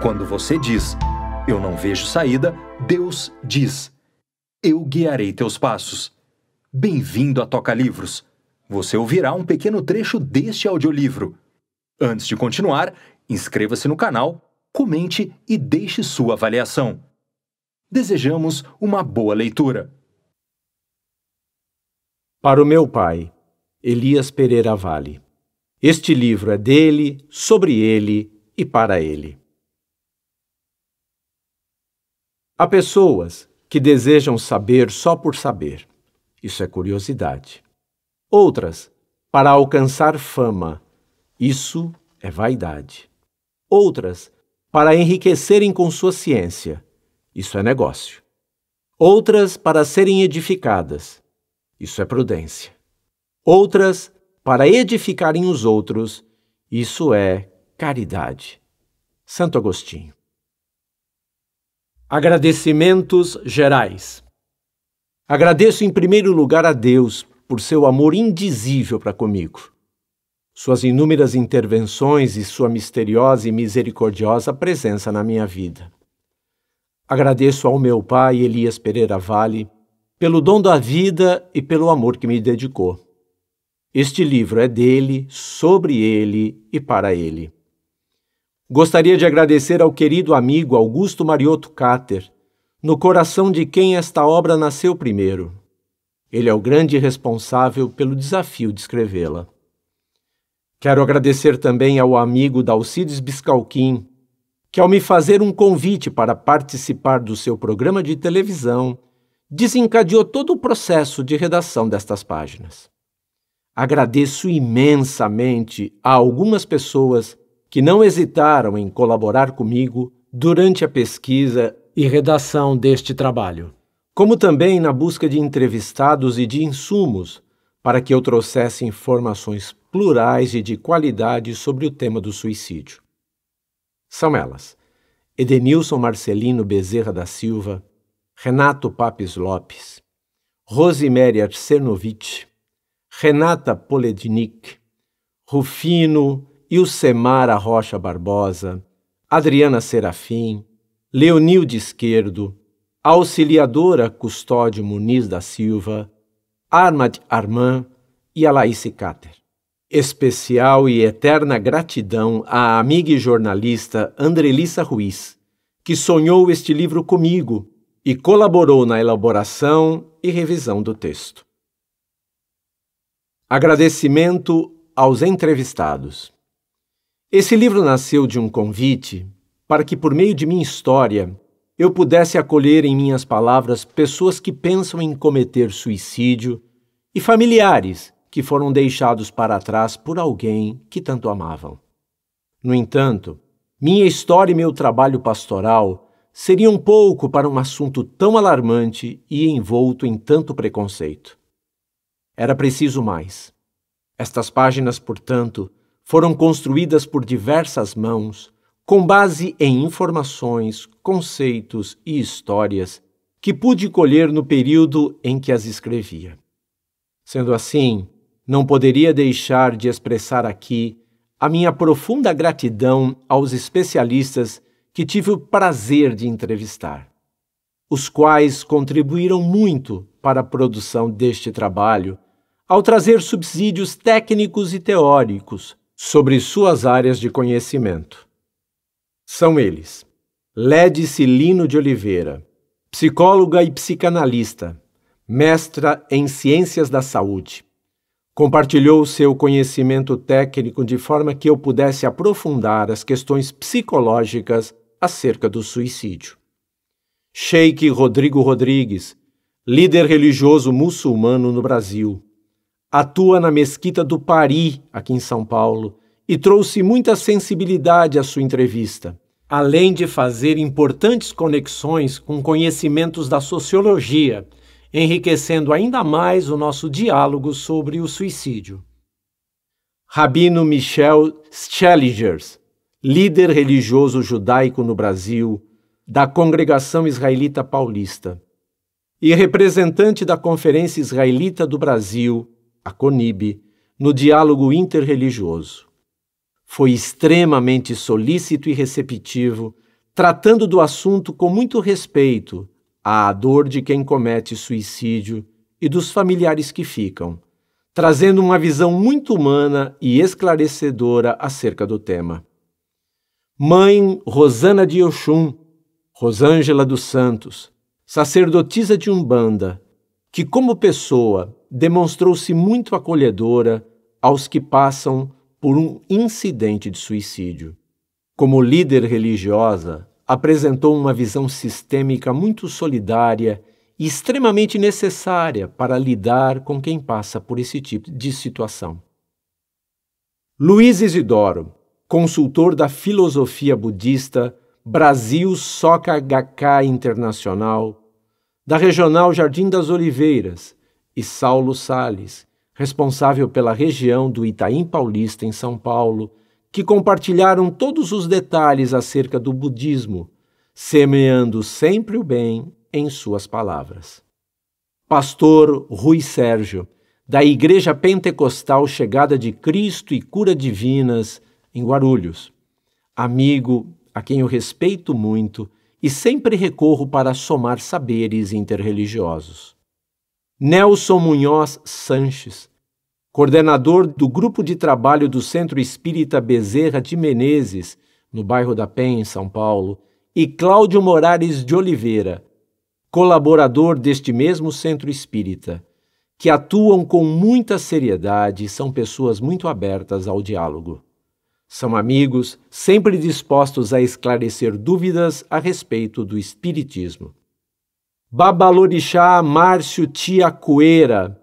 Quando você diz, eu não vejo saída, Deus diz, eu guiarei teus passos. Bem-vindo a Toca Livros. Você ouvirá um pequeno trecho deste audiolivro. Antes de continuar, inscreva-se no canal, comente e deixe sua avaliação. Desejamos uma boa leitura. Para o meu pai, Elias Pereira Vale. Este livro é dele, sobre ele e para ele. Há pessoas que desejam saber só por saber. Isso é curiosidade. Outras, para alcançar fama. Isso é vaidade. Outras, para enriquecerem com sua ciência. Isso é negócio. Outras, para serem edificadas. Isso é prudência. Outras, para edificarem os outros, isso é caridade. Santo Agostinho. Agradecimentos gerais. Agradeço em primeiro lugar a Deus por seu amor indizível para comigo, suas inúmeras intervenções e sua misteriosa e misericordiosa presença na minha vida. Agradeço ao meu pai Elias Pereira Vale pelo dom da vida e pelo amor que me dedicou. Este livro é dele, sobre ele e para ele. Gostaria de agradecer ao querido amigo Augusto Marioto Cáter, no coração de quem esta obra nasceu primeiro. Ele é o grande responsável pelo desafio de escrevê-la. Quero agradecer também ao amigo Dalcides Biscalquim, que, ao me fazer um convite para participar do seu programa de televisão, desencadeou todo o processo de redação destas páginas. Agradeço imensamente a algumas pessoas que não hesitaram em colaborar comigo durante a pesquisa e redação deste trabalho, como também na busca de entrevistados e de insumos para que eu trouxesse informações plurais e de qualidade sobre o tema do suicídio. São elas: Edenilson Marcelino Bezerra da Silva, Renato Papes Lopes, Rosemary Arsenovich, Renata Polednik, Rufino Ilcemara Rocha Barbosa, Adriana Serafim, Leonilde Esquerdo, Auxiliadora Custódio Muniz da Silva, Armad Armand e Alaíse Cater. Especial e eterna gratidão à amiga e jornalista Andrelissa Ruiz, que sonhou este livro comigo e colaborou na elaboração e revisão do texto. Agradecimento aos entrevistados. Esse livro nasceu de um convite para que, por meio de minha história, eu pudesse acolher em minhas palavras pessoas que pensam em cometer suicídio e familiares que foram deixados para trás por alguém que tanto amavam. No entanto, minha história e meu trabalho pastoral seriam pouco para um assunto tão alarmante e envolto em tanto preconceito. Era preciso mais. Estas páginas, portanto, foram construídas por diversas mãos, com base em informações, conceitos e histórias que pude colher no período em que as escrevia. Sendo assim, não poderia deixar de expressar aqui a minha profunda gratidão aos especialistas que tive o prazer de entrevistar, os quais contribuíram muito para a produção deste trabalho ao trazer subsídios técnicos e teóricos sobre suas áreas de conhecimento. São eles: Lede Cilino de Oliveira, psicóloga e psicanalista, mestra em Ciências da Saúde. Compartilhou seu conhecimento técnico de forma que eu pudesse aprofundar as questões psicológicas acerca do suicídio. Sheikh Rodrigo Rodrigues, líder religioso muçulmano no Brasil, atua na Mesquita do Pari, aqui em São Paulo, e trouxe muita sensibilidade à sua entrevista, além de fazer importantes conexões com conhecimentos da sociologia, enriquecendo ainda mais o nosso diálogo sobre o suicídio. Rabino Michel Schellingers, líder religioso judaico no Brasil, da Congregação Israelita Paulista, e representante da Conferência Israelita do Brasil, a CONIB, no diálogo interreligioso. Foi extremamente solícito e receptivo tratando do assunto com muito respeito à dor de quem comete suicídio e dos familiares que ficam, trazendo uma visão muito humana e esclarecedora acerca do tema. Mãe Rosana de Oxum, Rosângela dos Santos, sacerdotisa de Umbanda, que, como pessoa, demonstrou-se muito acolhedora aos que passam por um incidente de suicídio. Como líder religiosa, apresentou uma visão sistêmica muito solidária e extremamente necessária para lidar com quem passa por esse tipo de situação. Luiz Isidoro, consultor da filosofia budista Brasil Soka Gakkai Internacional, da Regional Jardim das Oliveiras, e Saulo Sales, responsável pela região do Itaim Paulista em São Paulo, que compartilharam todos os detalhes acerca do budismo, semeando sempre o bem em suas palavras. Pastor Rui Sérgio, da Igreja Pentecostal Chegada de Cristo e Cura Divinas, em Guarulhos. Amigo a quem eu respeito muito e sempre recorro para somar saberes interreligiosos. Nelson Munhoz Sanches, coordenador do grupo de trabalho do Centro Espírita Bezerra de Menezes, no bairro da Penha, em São Paulo, e Cláudio Moraes de Oliveira, colaborador deste mesmo centro espírita, que atuam com muita seriedade e são pessoas muito abertas ao diálogo. São amigos sempre dispostos a esclarecer dúvidas a respeito do Espiritismo. Babalorixá Márcio Tiacueira,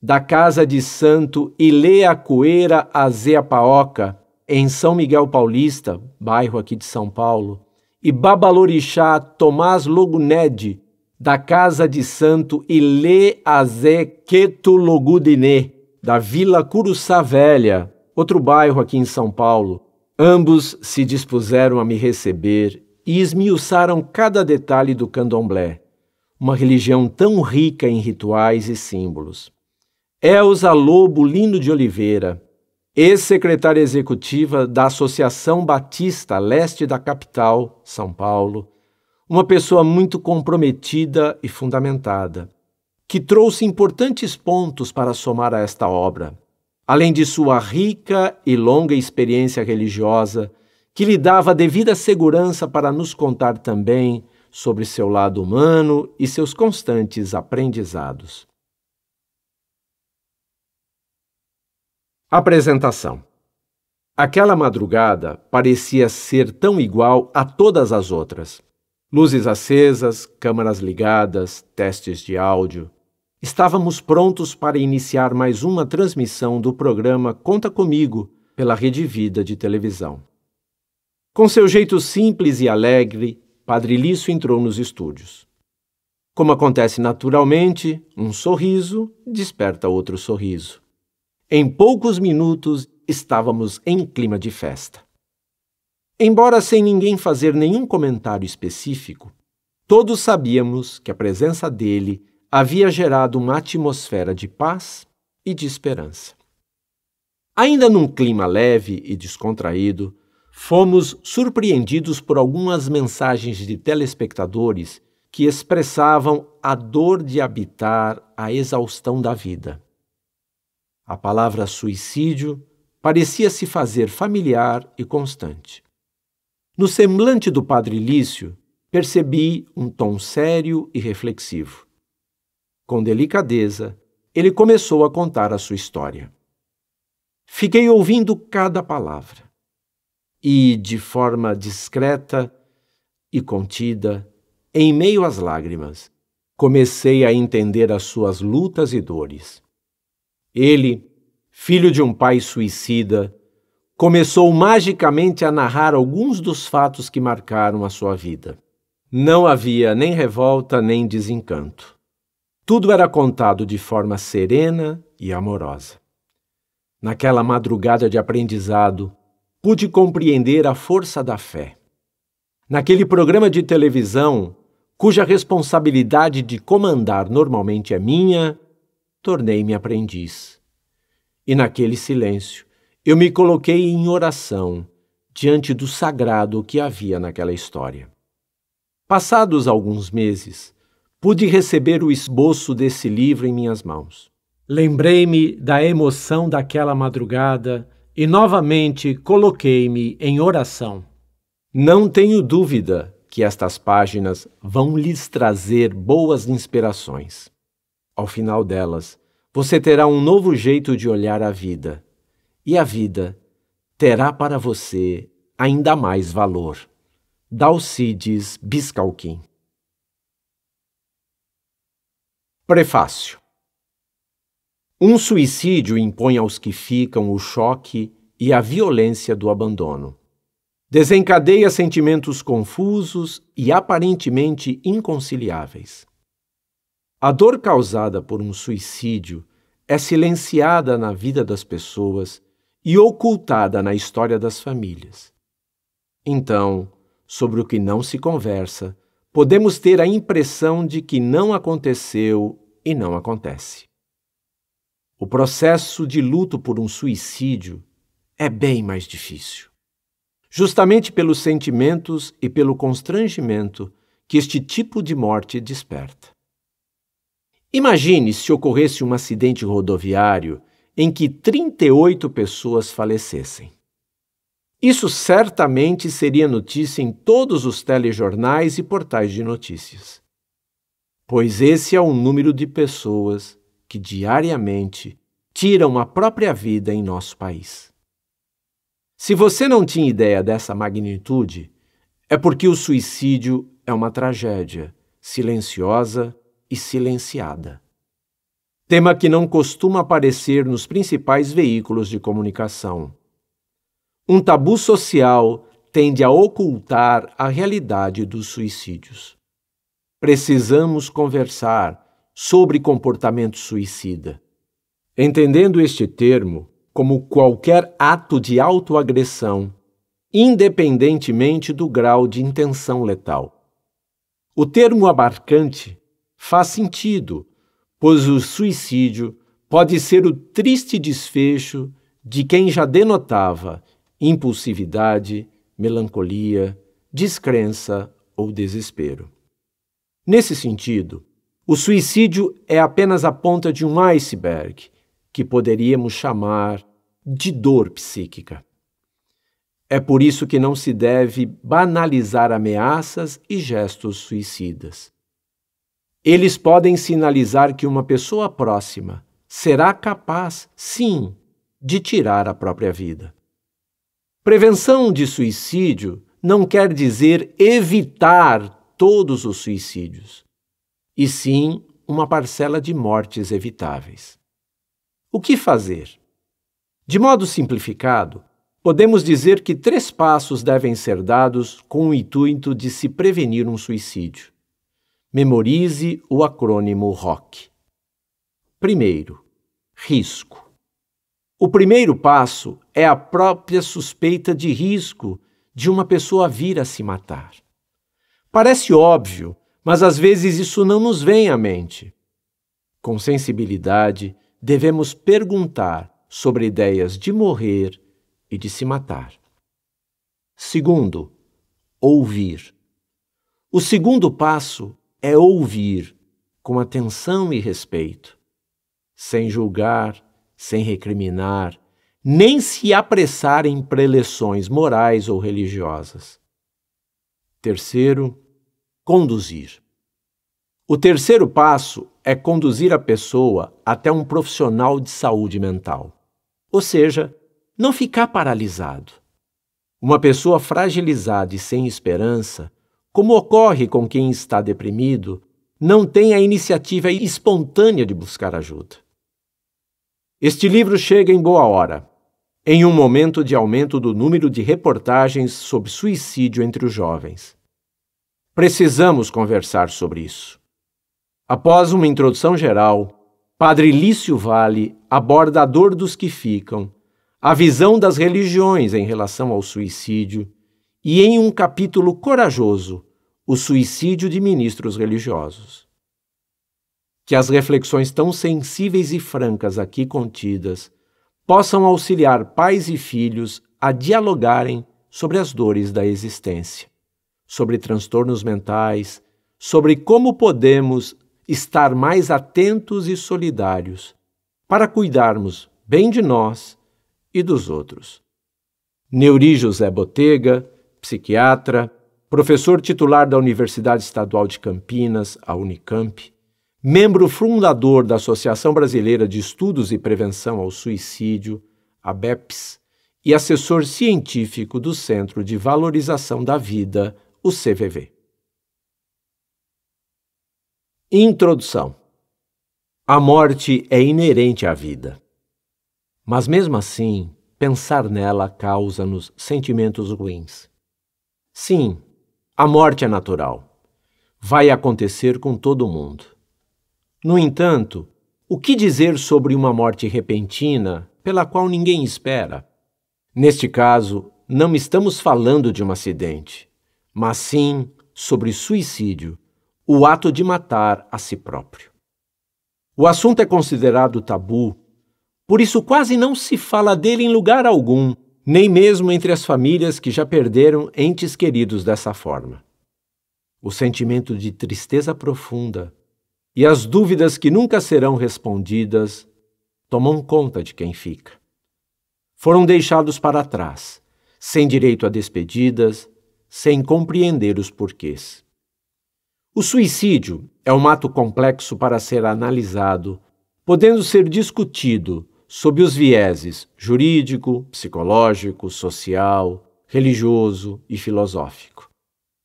da Casa de Santo Ilea Coeira Azeapaoca, em São Miguel Paulista, bairro aqui de São Paulo, e Babalorixá Tomás Loguned, da Casa de Santo Ilê Azé Quetulogudinê, da Vila Curuçá Velha, outro bairro aqui em São Paulo. Ambos se dispuseram a me receber e esmiuçaram cada detalhe do candomblé, uma religião tão rica em rituais e símbolos. Elza Lobo Lino de Oliveira, ex-secretária executiva da Associação Batista Leste da capital, São Paulo, uma pessoa muito comprometida e fundamentada, que trouxe importantes pontos para somar a esta obra, além de sua rica e longa experiência religiosa, que lhe dava devida segurança para nos contar também sobre seu lado humano e seus constantes aprendizados. Apresentação Aquela madrugada parecia ser tão igual a todas as outras. Luzes acesas, câmaras ligadas, testes de áudio. Estávamos prontos para iniciar mais uma transmissão do programa Conta Comigo pela Rede Vida de televisão. Com seu jeito simples e alegre, Padre Lício entrou nos estúdios. Como acontece naturalmente, um sorriso desperta outro sorriso. Em poucos minutos estávamos em clima de festa. Embora sem ninguém fazer nenhum comentário específico, todos sabíamos que a presença dele havia gerado uma atmosfera de paz e de esperança. Ainda num clima leve e descontraído, fomos surpreendidos por algumas mensagens de telespectadores que expressavam a dor de habitar a exaustão da vida. A palavra suicídio parecia se fazer familiar e constante. No semblante do padre Lício, percebi um tom sério e reflexivo. Com delicadeza, ele começou a contar a sua história. Fiquei ouvindo cada palavra e, de forma discreta e contida, em meio às lágrimas, comecei a entender as suas lutas e dores. Ele, filho de um pai suicida, começou magicamente a narrar alguns dos fatos que marcaram a sua vida. Não havia nem revolta nem desencanto. Tudo era contado de forma serena e amorosa. Naquela madrugada de aprendizado, pude compreender a força da fé. Naquele programa de televisão, cuja responsabilidade de comandar normalmente é minha, tornei-me aprendiz. E naquele silêncio, eu me coloquei em oração diante do sagrado que havia naquela história. Passados alguns meses, pude receber o esboço desse livro em minhas mãos. Lembrei-me da emoção daquela madrugada e novamente coloquei-me em oração. Não tenho dúvida que estas páginas vão lhes trazer boas inspirações. Ao final delas, você terá um novo jeito de olhar a vida, e a vida terá para você ainda mais valor. Dalcides Biscalquim Prefácio Um suicídio impõe aos que ficam o choque e a violência do abandono. Desencadeia sentimentos confusos e aparentemente inconciliáveis. A dor causada por um suicídio é silenciada na vida das pessoas e ocultada na história das famílias. Então, sobre o que não se conversa, podemos ter a impressão de que não aconteceu e não acontece. O processo de luto por um suicídio é bem mais difícil justamente pelos sentimentos e pelo constrangimento que este tipo de morte desperta. Imagine se ocorresse um acidente rodoviário em que 38 pessoas falecessem. Isso certamente seria notícia em todos os telejornais e portais de notícias. Pois esse é o número de pessoas que diariamente tiram a própria vida em nosso país. Se você não tinha ideia dessa magnitude, é porque o suicídio é uma tragédia silenciosa e silenciada. Tema que não costuma aparecer nos principais veículos de comunicação. Um tabu social tende a ocultar a realidade dos suicídios. Precisamos conversar sobre comportamento suicida. Entendendo este termo, como qualquer ato de autoagressão, independentemente do grau de intenção letal. O termo abarcante faz sentido, pois o suicídio pode ser o triste desfecho de quem já denotava impulsividade, melancolia, descrença ou desespero. Nesse sentido, o suicídio é apenas a ponta de um iceberg que poderíamos chamar de dor psíquica. É por isso que não se deve banalizar ameaças e gestos suicidas. Eles podem sinalizar que uma pessoa próxima será capaz, sim, de tirar a própria vida. Prevenção de suicídio não quer dizer evitar todos os suicídios, e sim uma parcela de mortes evitáveis. O que fazer? De modo simplificado, podemos dizer que três passos devem ser dados com o intuito de se prevenir um suicídio. Memorize o acrônimo ROC. Primeiro, risco. O primeiro passo é a própria suspeita de risco de uma pessoa vir a se matar. Parece óbvio, mas às vezes isso não nos vem à mente. Com sensibilidade, devemos perguntar sobre ideias de morrer e de se matar. Segundo, ouvir. O segundo passo é ouvir com atenção e respeito, sem julgar, sem recriminar, nem se apressar em preleções morais ou religiosas. Terceiro, conduzir. O terceiro passo é conduzir a pessoa até um profissional de saúde mental. Ou seja, não ficar paralisado. Uma pessoa fragilizada e sem esperança, como ocorre com quem está deprimido, não tem a iniciativa espontânea de buscar ajuda. Este livro chega em boa hora, em um momento de aumento do número de reportagens sobre suicídio entre os jovens. Precisamos conversar sobre isso. Após uma introdução geral, Padre Lício Vale aborda a dor dos que ficam, a visão das religiões em relação ao suicídio e, em um capítulo corajoso, o suicídio de ministros religiosos. Que as reflexões tão sensíveis e francas aqui contidas possam auxiliar pais e filhos a dialogarem sobre as dores da existência, sobre transtornos mentais, sobre como podemos estar mais atentos e solidários para cuidarmos bem de nós e dos outros. Neuri José Botega, psiquiatra, professor titular da Universidade Estadual de Campinas, a Unicamp, membro fundador da Associação Brasileira de Estudos e Prevenção ao Suicídio, a BEPS, e assessor científico do Centro de Valorização da Vida, o CVV. Introdução: A morte é inerente à vida. Mas mesmo assim, pensar nela causa-nos sentimentos ruins. Sim, a morte é natural. Vai acontecer com todo mundo. No entanto, o que dizer sobre uma morte repentina pela qual ninguém espera? Neste caso, não estamos falando de um acidente, mas sim sobre suicídio o ato de matar a si próprio. O assunto é considerado tabu, por isso quase não se fala dele em lugar algum, nem mesmo entre as famílias que já perderam entes queridos dessa forma. O sentimento de tristeza profunda e as dúvidas que nunca serão respondidas tomam conta de quem fica. Foram deixados para trás, sem direito a despedidas, sem compreender os porquês. O suicídio é um ato complexo para ser analisado, podendo ser discutido sob os vieses jurídico, psicológico, social, religioso e filosófico,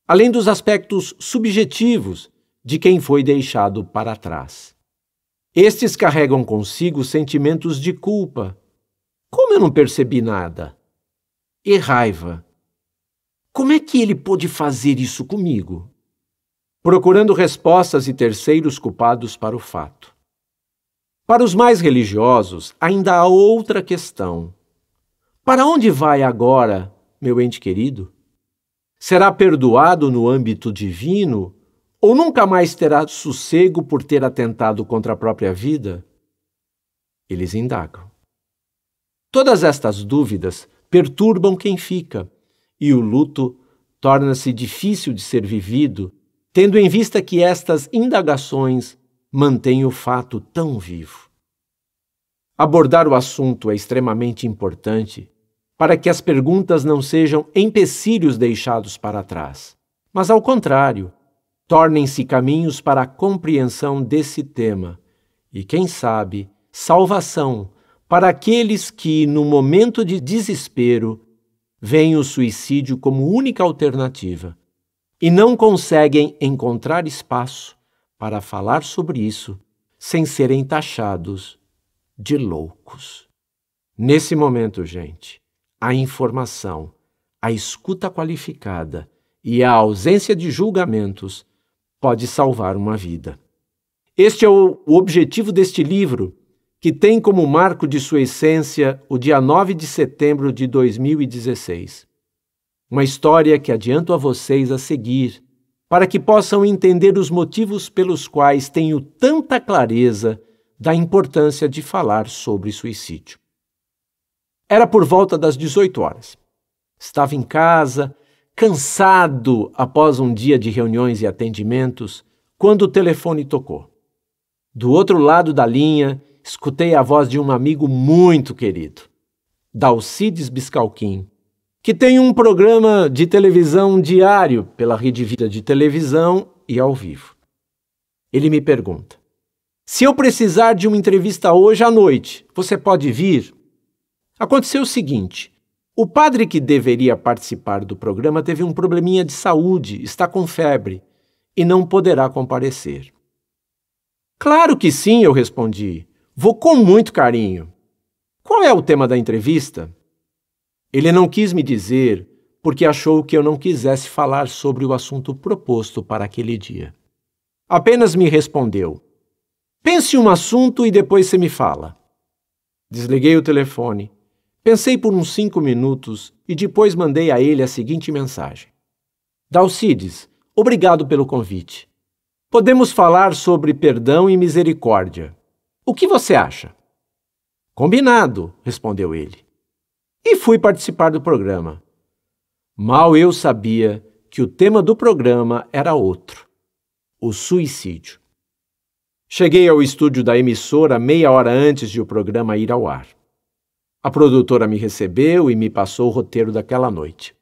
além dos aspectos subjetivos de quem foi deixado para trás. Estes carregam consigo sentimentos de culpa. Como eu não percebi nada? E raiva. Como é que ele pôde fazer isso comigo? procurando respostas e terceiros culpados para o fato. Para os mais religiosos, ainda há outra questão. Para onde vai agora, meu ente querido? Será perdoado no âmbito divino ou nunca mais terá sossego por ter atentado contra a própria vida? Eles indagam. Todas estas dúvidas perturbam quem fica, e o luto torna-se difícil de ser vivido tendo em vista que estas indagações mantêm o fato tão vivo. Abordar o assunto é extremamente importante para que as perguntas não sejam empecilhos deixados para trás, mas, ao contrário, tornem-se caminhos para a compreensão desse tema e, quem sabe, salvação para aqueles que, no momento de desespero, veem o suicídio como única alternativa e não conseguem encontrar espaço para falar sobre isso sem serem taxados de loucos. Nesse momento, gente, a informação, a escuta qualificada e a ausência de julgamentos pode salvar uma vida. Este é o, objetivo deste livro, que tem como marco de sua essência o dia 9 de setembro de 2016. Uma história que adianto a vocês a seguir, para que possam entender os motivos pelos quais tenho tanta clareza da importância de falar sobre suicídio. Era por volta das 18 horas. Estava em casa, cansado após um dia de reuniões e atendimentos, quando o telefone tocou. Do outro lado da linha, escutei a voz de um amigo muito querido, Dalcides Biscalquim, que tem um programa de televisão diário pela Rede Vida de televisão e ao vivo. Ele me pergunta: Se eu precisar de uma entrevista hoje à noite, você pode vir? Aconteceu o seguinte: o padre que deveria participar do programa teve um probleminha de saúde, está com febre e não poderá comparecer. Claro que sim, eu respondi. Vou com muito carinho. Qual é o tema da entrevista? Ele não quis me dizer porque achou que eu não quisesse falar sobre o assunto proposto para aquele dia. Apenas me respondeu: Pense um assunto e depois você me fala. Desliguei o telefone, pensei por uns cinco minutos e depois mandei a ele a seguinte mensagem: Dalcides, obrigado pelo convite. Podemos falar sobre perdão e misericórdia. O que você acha? Combinado, respondeu ele e fui participar do programa. Mal eu sabia que o tema do programa era outro: o suicídio. Cheguei ao estúdio da emissora meia hora antes de o programa ir ao ar. A produtora me recebeu e me passou o roteiro daquela noite.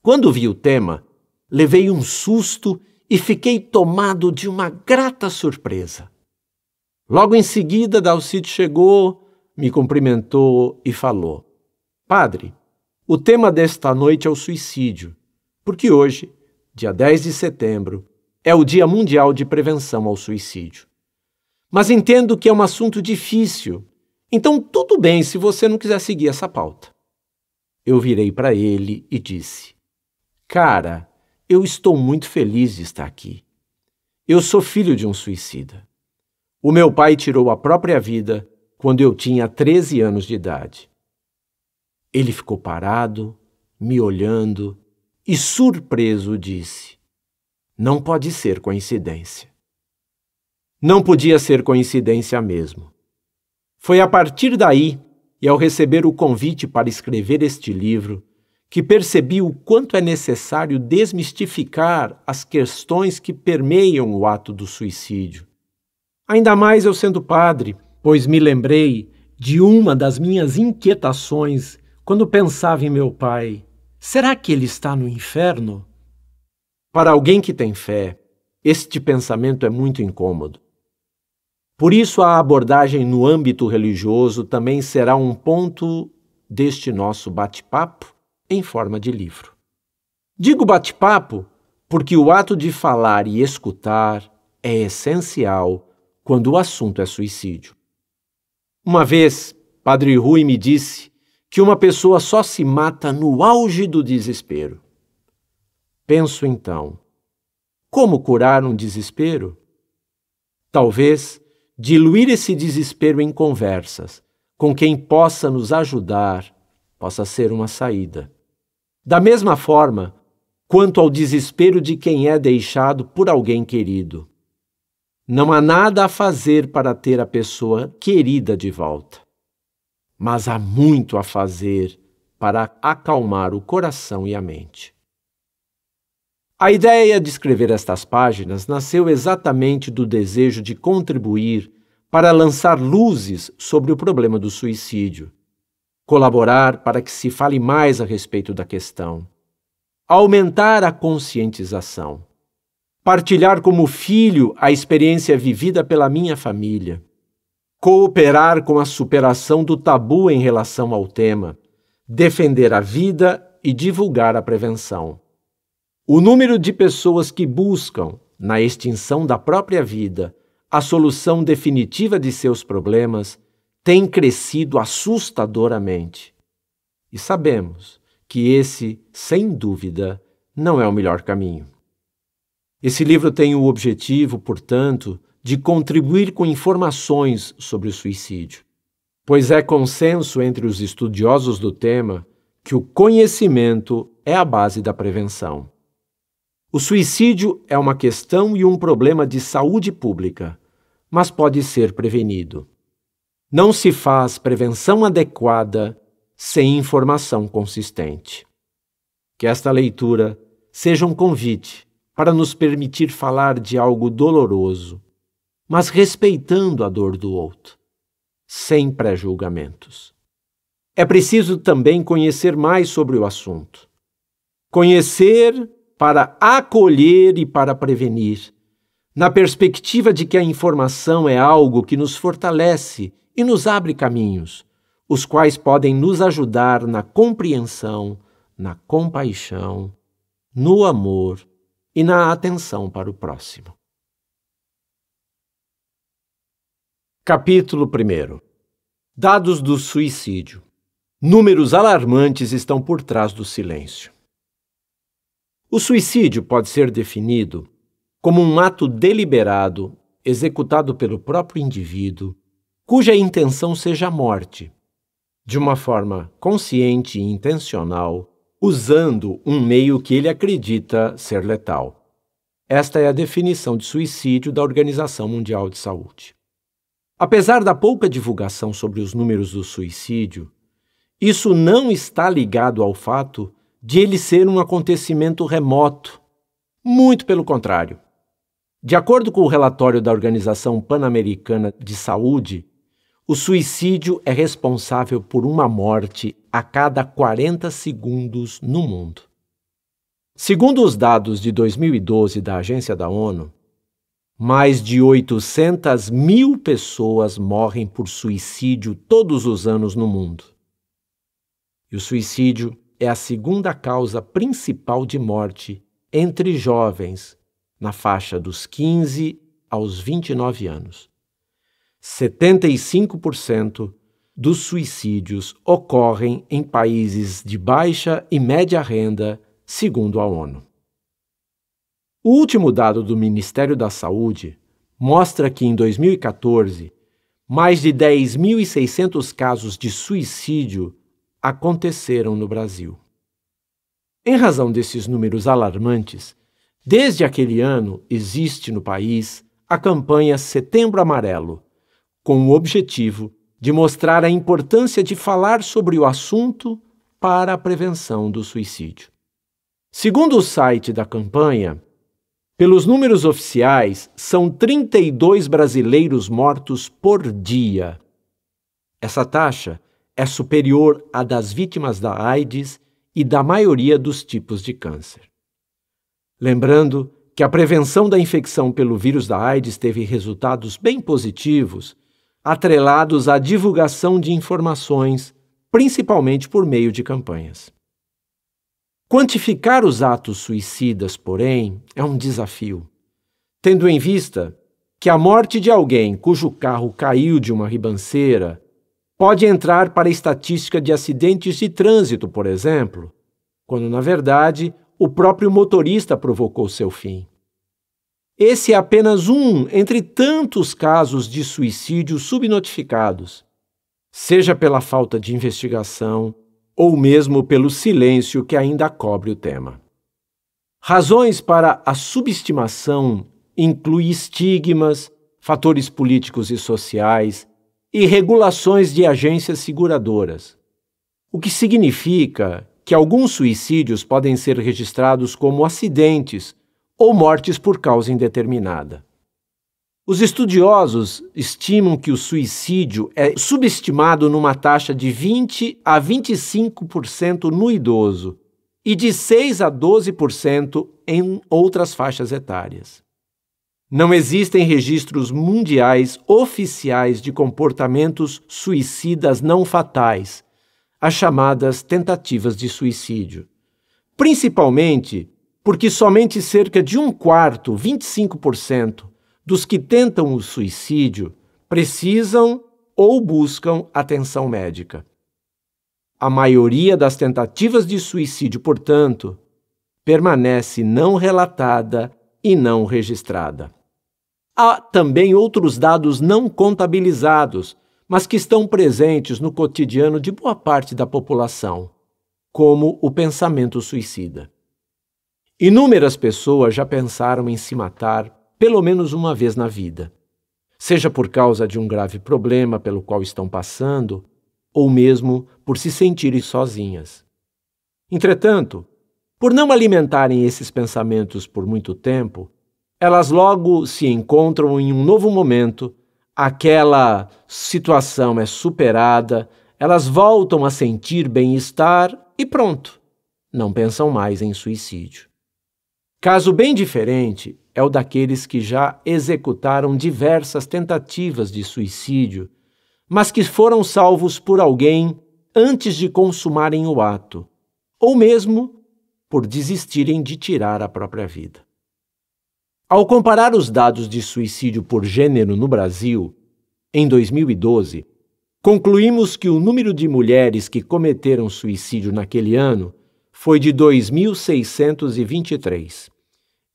Quando vi o tema, levei um susto e fiquei tomado de uma grata surpresa. Logo em seguida, Dalcide chegou, me cumprimentou e falou: Padre, o tema desta noite é o suicídio, porque hoje, dia 10 de setembro, é o Dia Mundial de Prevenção ao Suicídio. Mas entendo que é um assunto difícil, então tudo bem se você não quiser seguir essa pauta. Eu virei para ele e disse: Cara, eu estou muito feliz de estar aqui. Eu sou filho de um suicida. O meu pai tirou a própria vida quando eu tinha 13 anos de idade. Ele ficou parado, me olhando e, surpreso, disse: Não pode ser coincidência. Não podia ser coincidência mesmo. Foi a partir daí, e ao receber o convite para escrever este livro, que percebi o quanto é necessário desmistificar as questões que permeiam o ato do suicídio. Ainda mais eu sendo padre, pois me lembrei de uma das minhas inquietações quando pensava em meu pai. Será que ele está no inferno? Para alguém que tem fé, este pensamento é muito incômodo. Por isso, a abordagem no âmbito religioso também será um ponto deste nosso bate-papo em forma de livro. Digo bate-papo porque o ato de falar e escutar é essencial quando o assunto é suicídio. Uma vez, Padre Rui me disse que uma pessoa só se mata no auge do desespero. Penso então, como curar um desespero? Talvez diluir esse desespero em conversas com quem possa nos ajudar possa ser uma saída. Da mesma forma, quanto ao desespero de quem é deixado por alguém querido. Não há nada a fazer para ter a pessoa querida de volta, mas há muito a fazer para acalmar o coração e a mente. A ideia de escrever estas páginas nasceu exatamente do desejo de contribuir para lançar luzes sobre o problema do suicídio colaborar para que se fale mais a respeito da questão, aumentar a conscientização, partilhar como filho a experiência vivida pela minha família, cooperar com a superação do tabu em relação ao tema, defender a vida e divulgar a prevenção. O número de pessoas que buscam, na extinção da própria vida, a solução definitiva de seus problemas tem crescido assustadoramente. E sabemos que esse, sem dúvida, não é o melhor caminho. Esse livro tem o objetivo, portanto, de contribuir com informações sobre o suicídio, pois é consenso entre os estudiosos do tema que o conhecimento é a base da prevenção. O suicídio é uma questão e um problema de saúde pública, mas pode ser prevenido. Não se faz prevenção adequada sem informação consistente. Que esta leitura seja um convite para nos permitir falar de algo doloroso, mas respeitando a dor do outro, sem pré-julgamentos. É preciso também conhecer mais sobre o assunto. Conhecer para acolher e para prevenir, na perspectiva de que a informação é algo que nos fortalece e nos abre caminhos, os quais podem nos ajudar na compreensão, na compaixão, no amor e na atenção para o próximo. Capítulo 1 Dados do suicídio. Números alarmantes estão por trás do silêncio. O suicídio pode ser definido como um ato deliberado executado pelo próprio indivíduo cuja intenção seja a morte, de uma forma consciente e intencional, usando um meio que ele acredita ser letal. Esta é a definição de suicídio da Organização Mundial de Saúde. Apesar da pouca divulgação sobre os números do suicídio, isso não está ligado ao fato de ele ser um acontecimento remoto. Muito pelo contrário. De acordo com o relatório da Organização Pan-Americana de Saúde, o suicídio é responsável por uma morte a cada 40 segundos no mundo. Segundo os dados de 2012 da Agência da ONU, mais de 800 mil pessoas morrem por suicídio todos os anos no mundo. E o suicídio é a segunda causa principal de morte entre jovens na faixa dos 15 aos 29 anos. 75% dos suicídios ocorrem em países de baixa e média renda, segundo a ONU. O último dado do Ministério da Saúde mostra que em 2014, mais de 10.600 casos de suicídio aconteceram no Brasil. Em razão desses números alarmantes, desde aquele ano existe no país a campanha Setembro Amarelo, com o objetivo de mostrar a importância de falar sobre o assunto para a prevenção do suicídio. Segundo o site da campanha, pelos números oficiais, são 32 brasileiros mortos por dia. Essa taxa é superior à das vítimas da AIDS e da maioria dos tipos de câncer. Lembrando que a prevenção da infecção pelo vírus da AIDS teve resultados bem positivos atrelados à divulgação de informações, principalmente por meio de campanhas. Quantificar os atos suicidas, porém, é um desafio, tendo em vista que a morte de alguém cujo carro caiu de uma ribanceira pode entrar para a estatística de acidentes de trânsito, por exemplo, quando na verdade o próprio motorista provocou seu fim. Esse é apenas um entre tantos casos de suicídio subnotificados, seja pela falta de investigação ou mesmo pelo silêncio que ainda cobre o tema. Razões para a subestimação incluem estigmas, fatores políticos e sociais e regulações de agências seguradoras, o que significa que alguns suicídios podem ser registrados como acidentes ou mortes por causa indeterminada. Os estudiosos estimam que o suicídio é subestimado numa taxa de 20 a 25% no idoso e de 6 a 12% em outras faixas etárias. Não existem registros mundiais oficiais de comportamentos suicidas não fatais, as chamadas tentativas de suicídio, principalmente porque somente cerca de um quarto, 25%, dos que tentam o suicídio precisam ou buscam atenção médica. A maioria das tentativas de suicídio, portanto, permanece não relatada e não registrada. Há também outros dados não contabilizados, mas que estão presentes no cotidiano de boa parte da população, como o pensamento suicida. Inúmeras pessoas já pensaram em se matar pelo menos uma vez na vida, seja por causa de um grave problema pelo qual estão passando, ou mesmo por se sentirem sozinhas. Entretanto, por não alimentarem esses pensamentos por muito tempo, elas logo se encontram em um novo momento, aquela situação é superada, elas voltam a sentir bem-estar e pronto, não pensam mais em suicídio. Caso bem diferente é o daqueles que já executaram diversas tentativas de suicídio, mas que foram salvos por alguém antes de consumarem o ato, ou mesmo por desistirem de tirar a própria vida. Ao comparar os dados de suicídio por gênero no Brasil, em 2012, concluímos que o número de mulheres que cometeram suicídio naquele ano foi de 2.623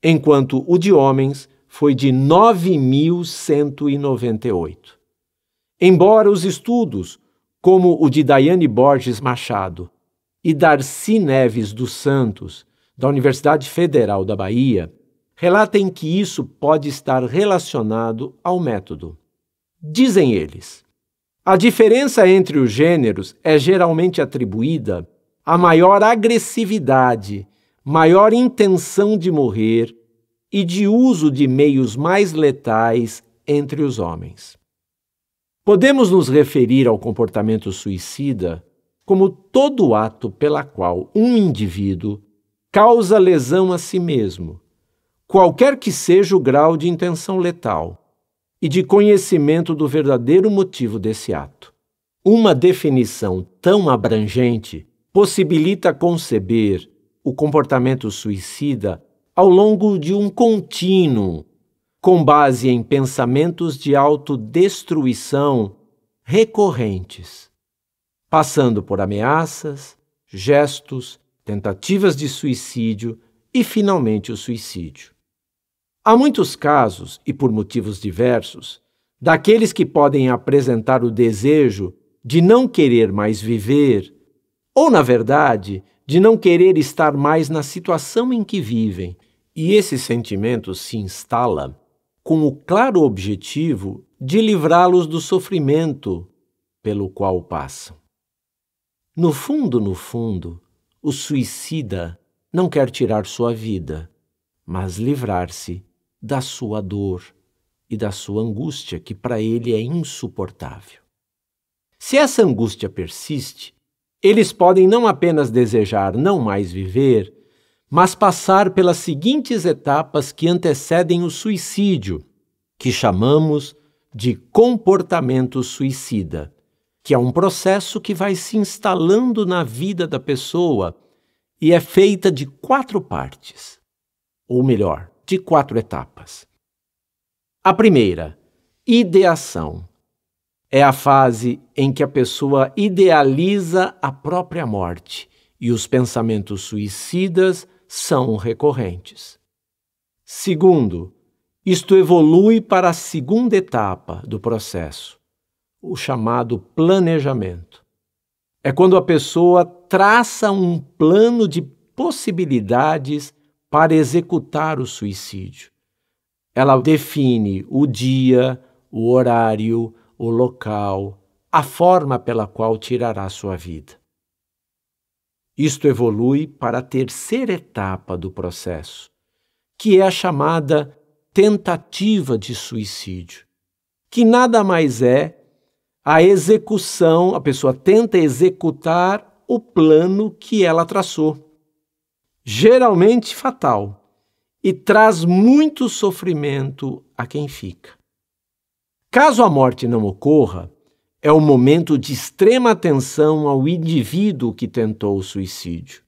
enquanto o de homens foi de 9.198. Embora os estudos, como o de Daiane Borges Machado e Darcy Neves dos Santos, da Universidade Federal da Bahia, relatem que isso pode estar relacionado ao método. Dizem eles: a diferença entre os gêneros é geralmente atribuída há maior agressividade, maior intenção de morrer e de uso de meios mais letais entre os homens. Podemos nos referir ao comportamento suicida como todo ato pela qual um indivíduo causa lesão a si mesmo, qualquer que seja o grau de intenção letal e de conhecimento do verdadeiro motivo desse ato. Uma definição tão abrangente possibilita conceber o comportamento suicida ao longo de um contínuo, com base em pensamentos de autodestruição recorrentes, passando por ameaças, gestos, tentativas de suicídio e, finalmente, o suicídio. Há muitos casos, e por motivos diversos, daqueles que podem apresentar o desejo de não querer mais viver, ou, na verdade, de não querer estar mais na situação em que vivem, e esse sentimento se instala com o claro objetivo de livrá-los do sofrimento pelo qual passam. No fundo, no fundo, o suicida não quer tirar sua vida, mas livrar-se da sua dor e da sua angústia, que para ele é insuportável. Se essa angústia persiste, eles podem não apenas desejar não mais viver, mas passar pelas seguintes etapas que antecedem o suicídio, que chamamos de comportamento suicida, que é um processo que vai se instalando na vida da pessoa e é feita de quatro partes, ou melhor, de quatro etapas. A primeira, ideação. É a fase em que a pessoa idealiza a própria morte e os pensamentos suicidas são recorrentes. Segundo, isto evolui para a segunda etapa do processo, o chamado planejamento. É quando a pessoa traça um plano de possibilidades para executar o suicídio. Ela define o dia, o horário, o local, a forma pela qual tirará sua vida. Isto evolui para a terceira etapa do processo, que é a chamada tentativa de suicídio, que nada mais é a execução, a pessoa tenta executar o plano que ela traçou, geralmente fatal, e traz muito sofrimento a quem fica. Caso a morte não ocorra, é o momento de extrema atenção ao indivíduo que tentou o suicídio,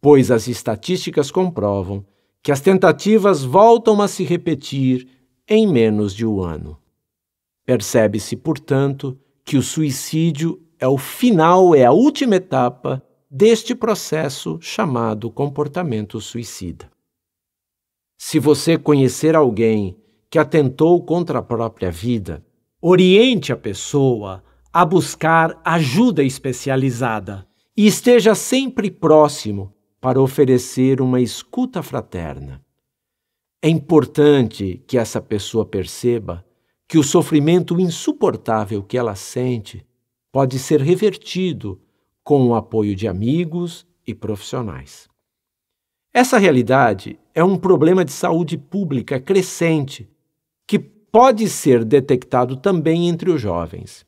pois as estatísticas comprovam que as tentativas voltam a se repetir em menos de um ano. Percebe-se, portanto, que o suicídio é o final, é a última etapa deste processo chamado comportamento suicida. Se você conhecer alguém que atentou contra a própria vida, Oriente a pessoa a buscar ajuda especializada e esteja sempre próximo para oferecer uma escuta fraterna. É importante que essa pessoa perceba que o sofrimento insuportável que ela sente pode ser revertido com o apoio de amigos e profissionais. Essa realidade é um problema de saúde pública crescente que pode ser detectado também entre os jovens.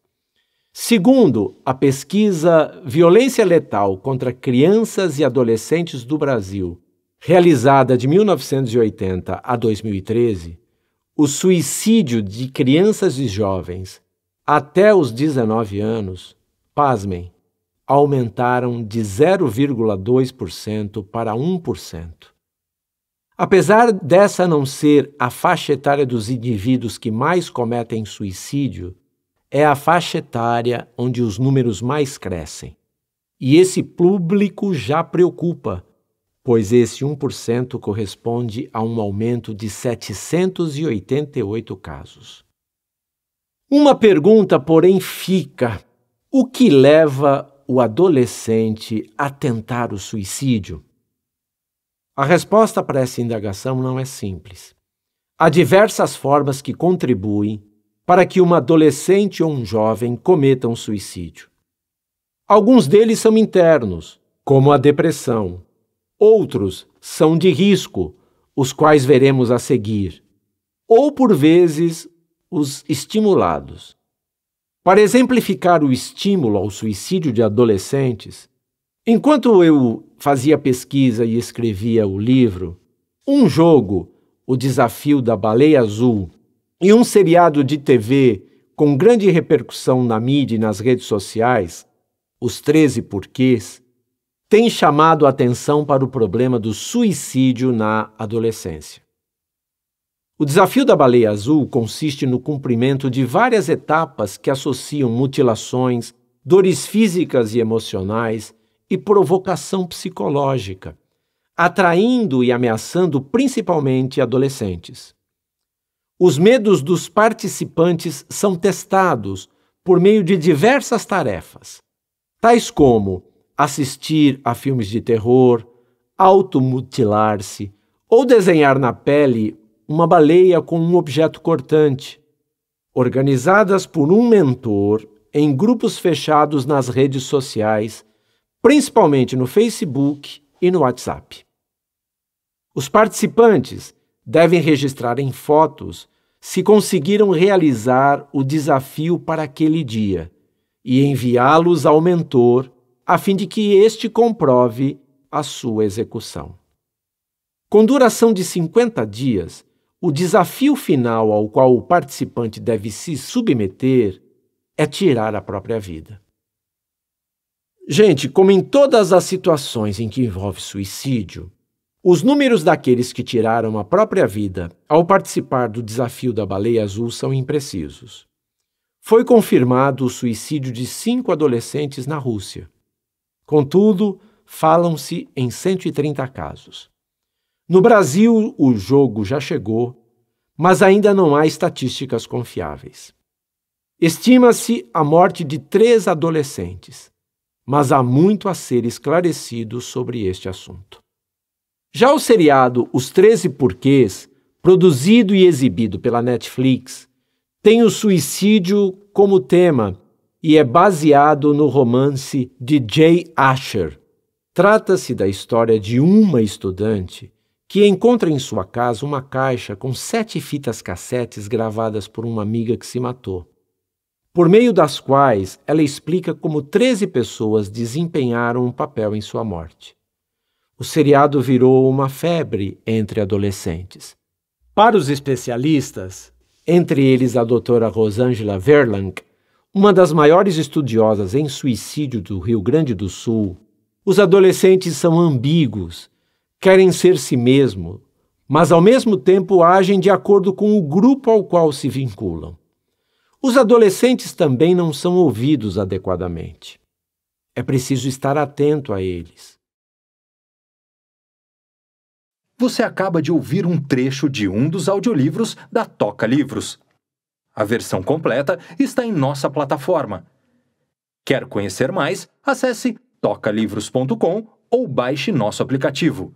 Segundo a pesquisa Violência Letal contra Crianças e Adolescentes do Brasil, realizada de 1980 a 2013, o suicídio de crianças e jovens até os 19 anos, pasmem, aumentaram de 0,2% para 1%. Apesar dessa não ser a faixa etária dos indivíduos que mais cometem suicídio, é a faixa etária onde os números mais crescem. E esse público já preocupa, pois esse 1% corresponde a um aumento de 788 casos. Uma pergunta, porém, fica: o que leva o adolescente a tentar o suicídio? A resposta para essa indagação não é simples. Há diversas formas que contribuem para que uma adolescente ou um jovem cometa um suicídio. Alguns deles são internos, como a depressão. Outros são de risco, os quais veremos a seguir. Ou, por vezes, os estimulados. Para exemplificar o estímulo ao suicídio de adolescentes, enquanto eu fazia pesquisa e escrevia o livro, um jogo, O Desafio da Baleia Azul, e um seriado de TV com grande repercussão na mídia e nas redes sociais, Os 13 Porquês, tem chamado a atenção para o problema do suicídio na adolescência. O desafio da baleia azul consiste no cumprimento de várias etapas que associam mutilações, dores físicas e emocionais e provocação psicológica, atraindo e ameaçando principalmente adolescentes. Os medos dos participantes são testados por meio de diversas tarefas, tais como assistir a filmes de terror, automutilar-se ou desenhar na pele uma baleia com um objeto cortante, organizadas por um mentor em grupos fechados nas redes sociais, principalmente no Facebook e no WhatsApp. Os participantes devem registrar em fotos se conseguiram realizar o desafio para aquele dia e enviá-los ao mentor a fim de que este comprove a sua execução. Com duração de 50 dias, o desafio final ao qual o participante deve se submeter é tirar a própria vida. Gente, como em todas as situações em que envolve suicídio, os números daqueles que tiraram a própria vida ao participar do desafio da baleia azul são imprecisos. Foi confirmado o suicídio de cinco adolescentes na Rússia. Contudo, falam-se em 130 casos. No Brasil, o jogo já chegou, mas ainda não há estatísticas confiáveis. Estima-se a morte de três adolescentes, mas há muito a ser esclarecido sobre este assunto. Já o seriado Os Treze Porquês, produzido e exibido pela Netflix, tem o suicídio como tema e é baseado no romance de Jay Asher. Trata-se da história de uma estudante que encontra em sua casa uma caixa com sete fitas cassetes gravadas por uma amiga que se matou, por meio das quais ela explica como 13 pessoas desempenharam um papel em sua morte. O seriado virou uma febre entre adolescentes. Para os especialistas, entre eles a doutora Rosângela Verlang, uma das maiores estudiosas em suicídio do Rio Grande do Sul, os adolescentes são ambíguos querem ser si mesmo, mas ao mesmo tempo agem de acordo com o grupo ao qual se vinculam. Os adolescentes também não são ouvidos adequadamente. É preciso estar atento a eles. Você acaba de ouvir um trecho de um dos audiolivros da Toca Livros. A versão completa está em nossa plataforma. Quer conhecer mais? Acesse tocalivros.com ou baixe nosso aplicativo.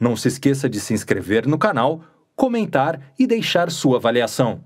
Não se esqueça de se inscrever no canal, comentar e deixar sua avaliação.